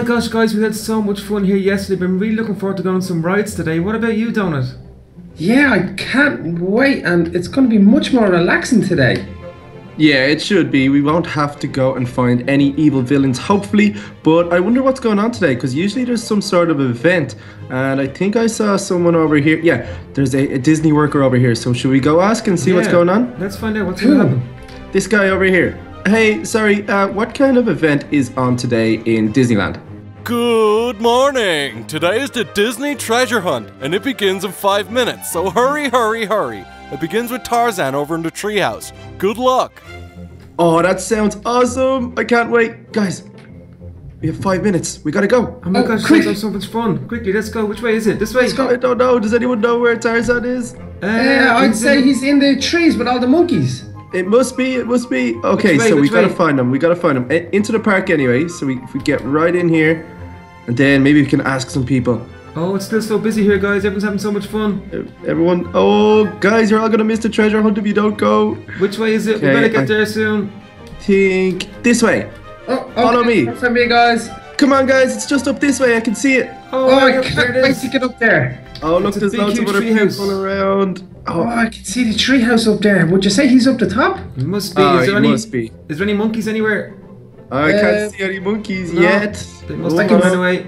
Oh my gosh, guys, we had so much fun here yesterday. Been really looking forward to going on some rides today. What about you, Donut? Yeah, I can't wait, and it's going to be much more relaxing today. Yeah, it should be. We won't have to go and find any evil villains, hopefully. But I wonder what's going on today, because usually there's some sort of event. And I think I saw someone over here. Yeah, there's a, a Disney worker over here. So should we go ask and see what's going on? Let's find out what's going to happen. This guy over here. Hey, sorry, uh, what kind of event is on today in Disneyland? Good morning! Today is the Disney Treasure Hunt, and it begins in five minutes, so hurry, hurry, hurry. It begins with Tarzan over in the treehouse. Good luck! Oh, that sounds awesome! I can't wait. Guys, we have five minutes. We gotta go. Oh my Oh, gosh, quick. quick. so much fun. Quickly, let's go. Which way is it? This way? Let's go. I don't know. Does anyone know where Tarzan is? Uh, Yeah, I'd say it- he's in the trees with all the monkeys. It must be. It must be. Okay, way, so we which gotta way? find them. We gotta find them into the park anyway. So we, if we get right in here, and then maybe we can ask some people. Oh, it's still so busy here, guys. Everyone's having so much fun. Everyone. Oh, guys, you're all gonna miss the treasure hunt if you don't go. Which way is it? Okay, we better get I- there soon. Think this way. Oh, Follow okay, me. Follow me, guys. Come on, guys. It's just up this way. I can see it. Oh, Oh, I yep, can't there it wait to get up there. Oh, look, It's a there's big, loads of huge other treehouse. people around. Oh, I can see the treehouse up there. Would you say he's up the top? It must be. oh is there it any? must be. Is there any monkeys anywhere? I Uh, can't see any monkeys No, yet. They must have gone away.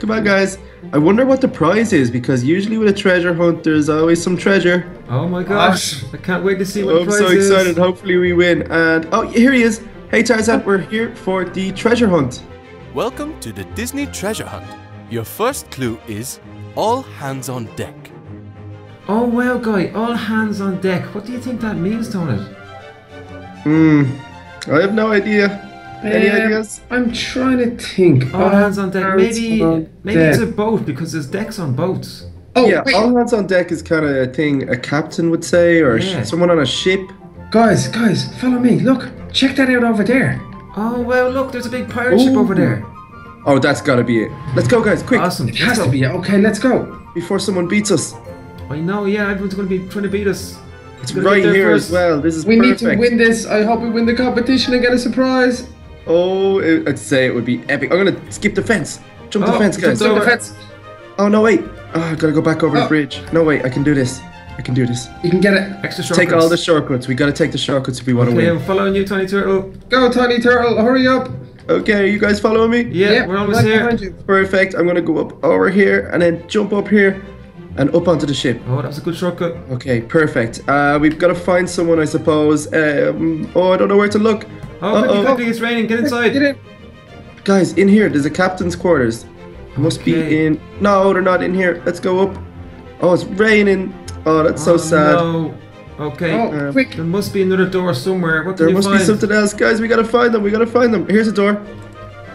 Come on, guys. I wonder what the prize is because usually with a treasure hunt, there's always some treasure. Oh my gosh! I can't wait to see what Oh, the I'm prize so is. excited. Hopefully, we win. And oh, here he is. Hey, Tarzan, we're here for the treasure hunt. Welcome to the Disney Treasure Hunt. Your first clue is all hands on deck. Oh wow, guy! All hands on deck. What do you think that means, Donut? Hmm. I have no idea. Any Um, ideas? I'm trying to think. All hands on deck. hands Maybe, on maybe it's a boat because there's decks on boats. Oh, yeah, wait. all hands on deck is kind of a thing a captain would say, or Yeah. someone on a ship. Guys, guys, follow me. Look, check that out over there. Oh well, look! There's a big pirate ship over there. Oh, that's gotta be it. Let's go, guys, quick, Awesome. It has go. to be. It. Okay, let's go. before someone beats us. I know. Yeah, everyone's going to be trying to beat us. It's Gotta get right there here first. as well. This is We perfect. need to win this. I hope we win the competition and get a surprise. Oh, it- I'd say it would be epic. I'm gonna skip the fence. Jump the Oh, fence, jump guys. the- Jump the fence. Oh no, wait. Oh, I gotta go back over the Oh. bridge. No, wait. I can do this. I can do this. You can get it. Extra shortcuts. Take all the shortcuts. We gotta take the shortcuts if we want to Okay, win. I'm following you, Tiny Turtle. Go, Tiny Turtle. Hurry up. Okay, are you guys following me? Yeah, Yep, we're almost right here. behind you. Perfect. I'm gonna go up over here and then jump up here and up onto the ship. Oh, that was a good shortcut. Okay, perfect. Uh, we've got to find someone, I suppose. Um, oh, I don't know where to look. Oh, quickly, Uh-oh. quickly, it's raining. Get inside. Get in. Guys, in here, there's a captain's quarters. Must Okay. be in. No, they're not in here. Let's go up. Oh, it's raining. Oh, that's so Oh, sad. No. Okay. Oh, Um, quick. There must be another door somewhere. What can There you must find? be something else, guys. We gotta find them. We gotta find them. Here's a door.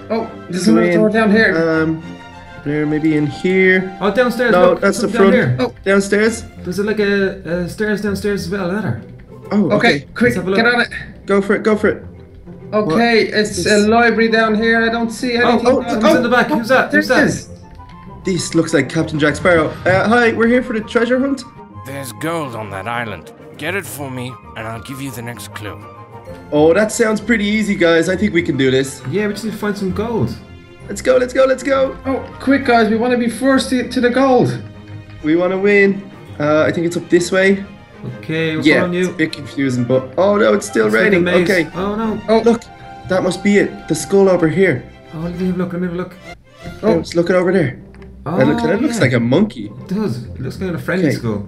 Oh, there's Go another in. door down here. Um, there, maybe in here. Oh, downstairs. No, look, that's the front. Down here. Oh, downstairs. There's a, like a, a stairs downstairs as well. Ladder. Oh, okay, okay. quick, have a get on it. Go for it. Go for it. Okay, it's a library down here. I don't see anything. oh, Who's oh, in the back? Who's that? There Who's it that? is. This looks like Captain Jack Sparrow. Uh, hi, we're here for the treasure hunt. There's gold on that island. Get it for me, and I'll give you the next clue. Oh, that sounds pretty easy, guys. I think we can do this. Yeah, we just need to find some gold. Let's go. Let's go. Let's go. Oh, quick, guys, we want to be first to, to the gold. We want to win. Uh, I think it's up this way. Okay, we're Yeah, following it's a bit confusing, but oh no, it's still It's raining. maze. okay. Oh no. Oh, Look, that must be it. The skull over here. Oh, let me have a look. Let me have a look. Oh, it's looking over there. Oh, That, look, that looks like a monkey. It does. It looks like a friendly Okay. school.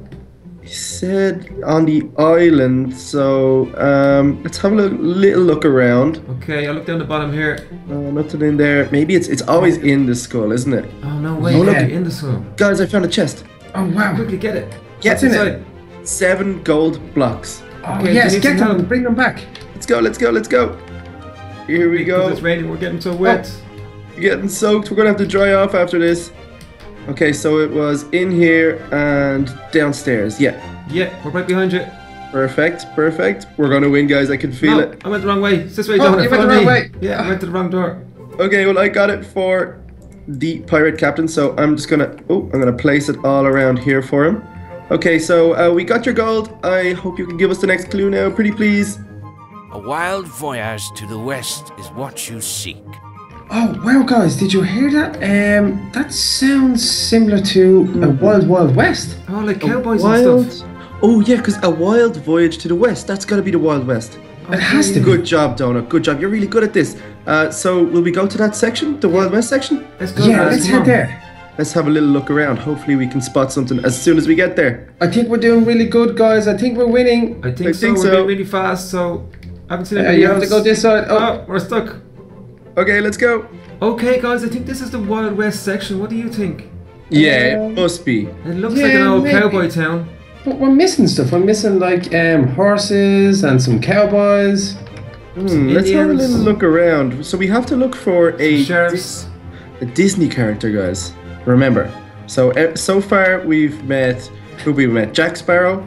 He said on the island, so um, let's have a look, little look around. Okay, I look down the bottom here. No, nothing in there. Maybe it's it's always in the skull, isn't it? Oh no, way! Oh, look. okay, in the school. Guys, I found a chest. oh wow. Quickly get it. Get What's in it? inside? Seven gold blocks. Oh, Okay, yes, get them help. bring them back. Let's go. Let's go. Let's go. Here we go. It's raining, we're getting so wet. You're getting soaked. We're gonna have to dry off after this. Okay, so it was in here and downstairs. Yeah, Yeah, we're right behind you. perfect, perfect. We're gonna win, guys. I can feel no, it. I went the wrong way. It's this way, Oh, Donut. you went the wrong me. way. Yeah, I went to the wrong door. Okay, well I got it for the pirate captain, so I'm just gonna. Oh, I'm gonna place it all around here for him. Okay, so uh, we got your gold. I hope you can give us the next clue now, pretty please. A wild voyage to the west is what you seek. Oh wow, guys! Did you hear that? Um, that sounds similar to a Wild Wild West. Oh, like cowboys wild. and stuff. Oh yeah, because a wild voyage to the west. That's got to be the Wild West. It has to be. Good job, Donut. Good job. You're really good at this. Uh, so will we go to that section, the Wild West section? Let's go, Yeah, guys. let's head there. Let's have a little look around. Hopefully we can spot something as soon as we get there. I think we're doing really good, guys. I think we're winning. I think I so. think we're so. really fast, so I haven't seen Uh, anybody you have to go this side. Oh, Oh, we're stuck. Okay, let's go. Okay, guys, I think this is the Wild West section. What do you think? Yeah, it must be. It looks like an old maybe. cowboy town. but we're missing stuff. We're missing like um horses and some cowboys. Hmm, let's have a little look around. So we have to look for a sheriffs. a Disney character, guys. Remember. So uh, so far we've met who we met Jack Sparrow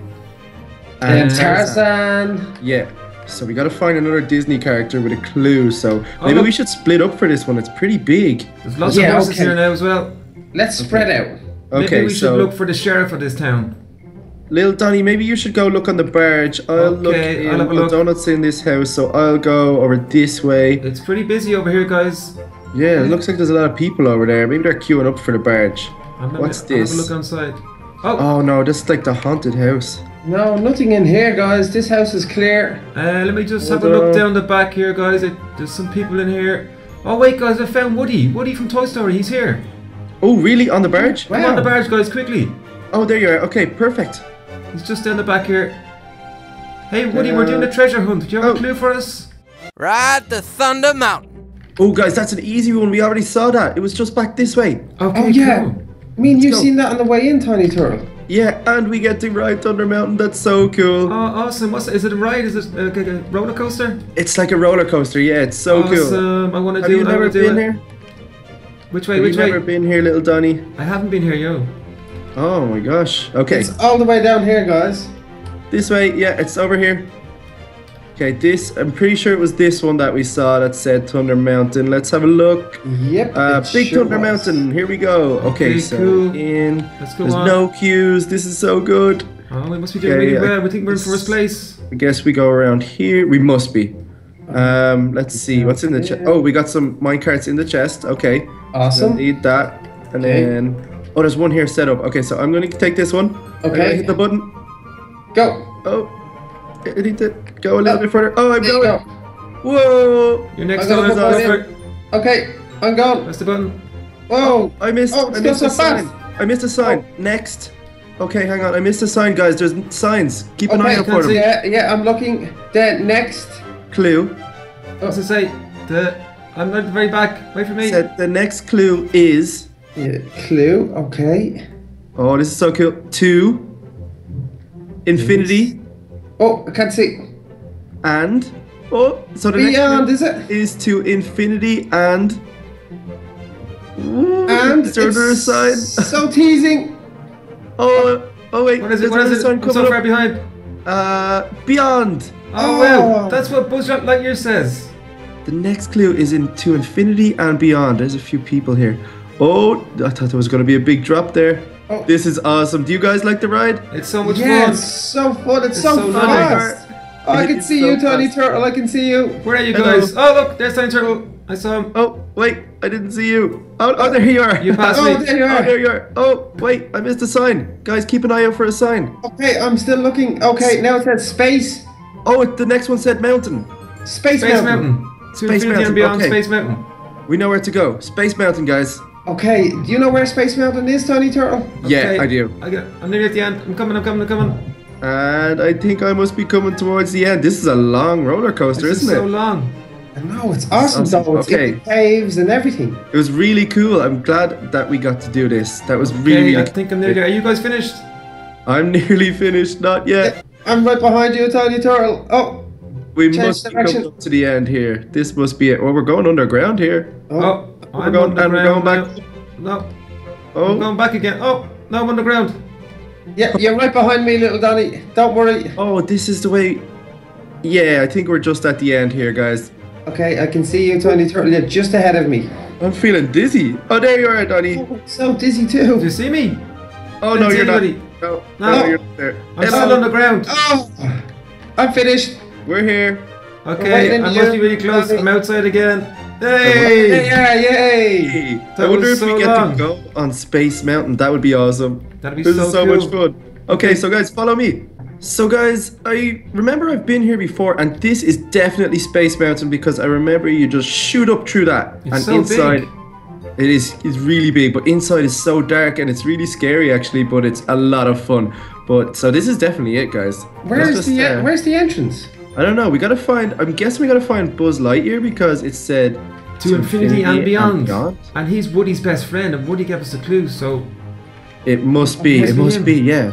And Uh, Tarzan. Yeah. So we got to find another Disney character with a clue. So Oh, maybe look. we should split up for this one. It's pretty big. There's lots Yeah, of houses okay. here now as well. Let's spread out. Okay, Maybe we should so look for the sheriff of this town. Little Donny, maybe you should go look on the barge. I'll look Okay, in. I'll have a well, look. Donut's in this house, so I'll go over this way. It's pretty busy over here, guys. Yeah, it looks like there's a lot of people over there. Maybe they're queuing up for the barge. I'm gonna What's I'll this? Have a look inside. Oh, Oh no, this is like the haunted house. No, nothing in here, guys. This house is clear. uh, let me just Hold have a look down the back here, guys. It, there's some people in here. Oh wait, guys, I found Woody. Woody from Toy Story. He's here. Oh, really? On the barge? Wow. Come on the barge, guys, quickly. Oh, there you are. Okay, perfect. He's just down the back here. Hey, Woody, we're doing a treasure hunt. Do you have oh. a clue for us? Ride the Thunder Mountain. Oh, guys, that's an easy one. We already saw that. It was just back this way. Okay, Oh yeah. cool. I mean, you've go. seen that on the way in, Tiny Turtle. Yeah, and we get to ride Thunder Mountain. That's so cool. Oh, awesome. What's is it a ride? Is it uh, like a roller coaster? It's like a roller coaster. Yeah, it's so cool. awesome. I want to Have do you it. I never been it. here? Which way? Have Which you way? never been here, little Donny? I haven't been here, yo. Oh my gosh. Okay, It's all the way down here, guys. this way. Yeah, it's over here. Okay, this. I'm pretty sure it was this one that we saw that said Thunder Mountain. Let's have a look. Yep. Uh, Big sure Thunder was. Mountain. Here we go. Okay, Okay, so cool. in. Let's go There's on. no queues. This is so good. Oh, we must be doing Okay, really I- well. We think we're in first place. I guess we go around here. We must be. Um, let's see what's in the chest. Oh, we got some mine minecarts in the chest. Okay, Awesome. need that. And Okay. then oh, there's one here set up. Okay, so I'm gonna take this one. Okay. hit the button. Go. Oh, I need to go a little Oh, bit further. Oh, I'm There you going. go. Whoa! You're next I to gotta us, put mine in. Oscar. Okay, I'm gone. Press the button. Whoa. I missed. Oh, it's I going missed a sign. I missed a sign. Oh. Next. Okay, hang on. I missed a sign, guys. There's signs. Keep an eye out for them. yeah, yeah, I'm looking. Then next. Clue. What's it say? The I'm at the very back. Wait for me. Said the next clue is. Yeah, clue. Okay. Oh, this is so cool. To. Infinity Oh, I can't see. and. Oh, so the Beyond, clue is it? is to infinity and. Ooh, And is there another it's sign? so teasing. oh, oh wait. What is it? What is it? sign I'm so far up. behind. Uh, beyond. Oh, Oh. wow, that's what Buzz Lightyear says. The next clue is into infinity and beyond. There's a few people here. Oh, I thought there was going to be a big drop there. Oh. This is awesome. Do you guys like the ride? It's so much Yeah, fun. it's so fun. It's, It's so, so fast. Oh, I can see so you, Tony fast. Turtle. I can see you. Where are you Hello. guys? Oh, look, there's Tiny Turtle. I saw him. Oh, wait, I didn't see you. Oh, oh there you are. You passed Oh, me. there you Oh, are. there you are. Oh, wait, I missed a sign. Guys, keep an eye out for a sign. Okay, I'm still looking. Okay, now it says space. Oh, it, the next one said mountain. Space, Space Mountain. Mountain. To Space Mountain, and Beyond okay. Space Mountain. We know where to go. Space Mountain, guys. Okay, do you know where Space Mountain is, Tony Turtle? Yeah, I do. I got, I'm nearly at the end. I'm coming, I'm coming, I'm coming. And I think I must be coming towards the end. This is a long roller coaster, This is isn't so it? So long. I know, it's awesome, awesome. though. It's Okay. caves and everything. It was really cool. I'm glad that we got to do this. That was really, Okay, really I think I'm nearly there. Are you guys finished? I'm nearly finished. Not yet. I'm right behind you, Tiny Turtle. Oh, We Change must be direction. coming up to the end here. This must be it. Oh, we're going underground here. oh. Oh, I'm going- and we're underground going now. back. No, oh. I'm Oh, going back again. Oh, no, I'm underground. Yeah, you're right behind me, little Danny. Don't worry. oh, this is the way. Yeah, I think we're just at the end here, guys. Okay, I can see you, Tiny Turtle. You're just ahead of me. I'm feeling dizzy. Oh, there you are, Donny. Oh, so dizzy too. Do you see me? Oh Didn't no, see you're not. anybody. No, No. no, you're not there. I'm Hello. still underground. Oh, I'm finished. We're here. Okay, I on must you. be really close. I'm outside again. Hey! Yeah, yay! That I wonder if we so get long. to go on Space Mountain. That would be awesome. That'd be this so is so cool. much fun. Okay, so guys, follow me. So guys, I remember I've been here before, and this is definitely Space Mountain because I remember you just shoot up through that, It's and so inside. big. It is it's really big, but inside is so dark and it's really scary actually, but it's a lot of fun. But so this is definitely it, guys. Where's just, the uh, where's the entrance? I don't know. We gotta find. I'm guessing we gotta find Buzz Lightyear because it said To infinity and beyond. And he's Woody's best friend, and Woody gave us a clue, so. It must be. must It be must him. be. Yeah.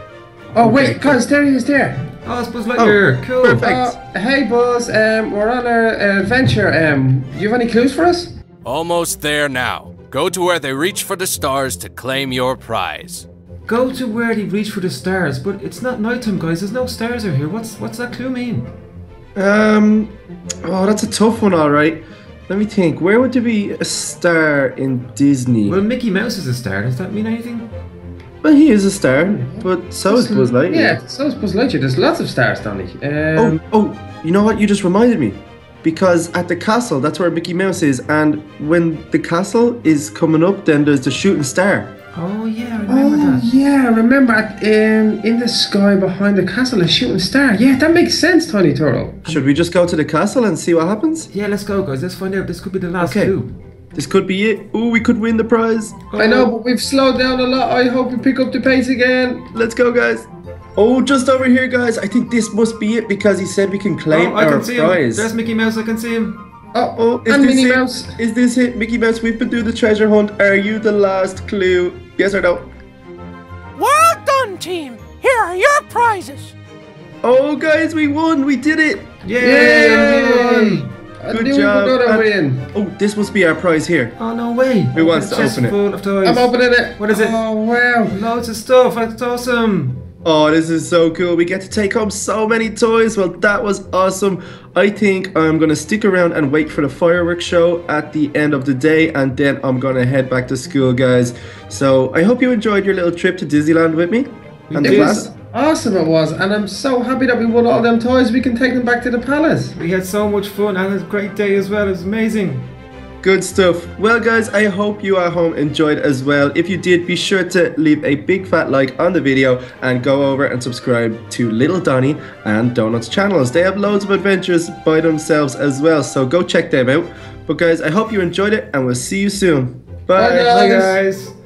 Oh wait, guys, there he is there. Oh, it's Buzz Lightyear. cool. perfect. Uh, hey Buzz, um, we're on our uh, adventure. Um, do you have any clues for us? Almost there now. Go to where they reach for the stars to claim your prize. Go to where they reach for the stars, but it's not nighttime, guys. There's no stars out here. What's what's that clue mean? Um. Oh, that's a tough one. All right. Let me think. Where would there be a star in Disney? Well, Mickey Mouse is a star. Does that mean anything? Well, he is a star, but so is Buzz Lightyear. Yeah, so is Buzz Lightyear. There's lots of stars, Donny. Oh, Um, oh, you know what? You just reminded me. Because at the castle, that's where Mickey Mouse is, and when the castle is coming up, then there's the shooting star. Oh yeah, I remember Oh that. Yeah, I remember at, um, in the sky behind the castle, a shooting star. Yeah, that makes sense, Tiny Turtle. Should we just go to the castle and see what happens? Yeah, let's go, guys. Let's find out. This could be the last Okay. clue. This could be it. Ooh, we could win the prize. I know, but we've slowed down a lot. I hope we pick up the pace again. Let's go, guys. Oh, just over here, guys. I think this must be it because he said we can claim Oh, I our can see him. prize. There's Mickey Mouse. I can see him. Oh, Oh, is and this Minnie it? Mouse. Is this it, Mickey Mouse? We've been doing the treasure hunt. Are you the last clue? Yes or no? Well done, team. Here are your prizes. Oh, guys, we won. We did it. Yay! I Good knew job. we And- win. Oh, this must be our prize here. Oh no way! Who wants A to open it? Full of toys. I'm opening it. What is it? Oh wow. Loads of stuff. That's awesome. Oh, this is so cool. We get to take home so many toys. Well, that was awesome. I think I'm going to stick around and wait for the fireworks show at the end of the day, and then I'm going to head back to school, guys. So I hope you enjoyed your little trip to Disneyland with me and It was awesome. It was, and I'm so happy that we won all them toys. We can take them back to the palace. We had so much fun and a great day as well. It was amazing. Good stuff. Well, guys, I hope you at home enjoyed as well. If you did, be sure to leave a big fat like on the video and go over and subscribe to Little Donny and Donuts channels. They have loads of adventures by themselves as well, so go check them out. But, guys, I hope you enjoyed it and we'll see you soon. Bye, Bye. guys. Bye, guys.